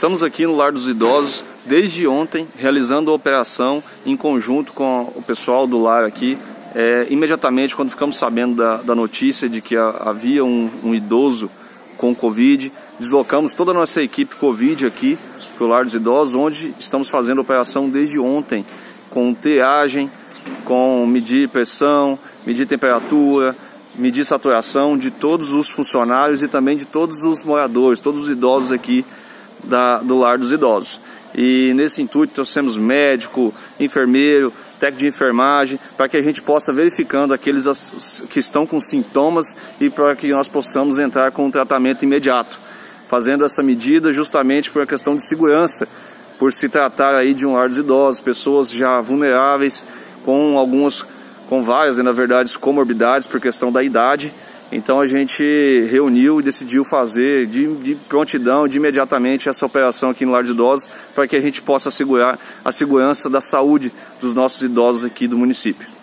Estamos aqui no Lar dos Idosos desde ontem, realizando a operação em conjunto com o pessoal do lar aqui. É, imediatamente, quando ficamos sabendo da, da notícia de que a, havia um, um, idoso com Covid, deslocamos toda a nossa equipe Covid aqui para o Lar dos Idosos, onde estamos fazendo a operação desde ontem, com triagem, com medir pressão, medir temperatura, medir saturação de todos os funcionários e também de todos os moradores, todos os idosos aqui da, do lar dos idosos. E nesse intuito trouxemos médico, enfermeiro, técnico de enfermagem, para que a gente possa verificando aqueles que estão com sintomas e para que nós possamos entrar com um tratamento imediato. Fazendo essa medida justamente por uma questão de segurança, por se tratar aí de um lar dos idosos, pessoas já vulneráveis, com algumas, com várias, né, na verdade, comorbidades por questão da idade, então a gente reuniu e decidiu fazer de, de, prontidão, de imediatamente essa operação aqui no Lar de Idosos para que a gente possa assegurar a segurança da saúde dos nossos idosos aqui do município.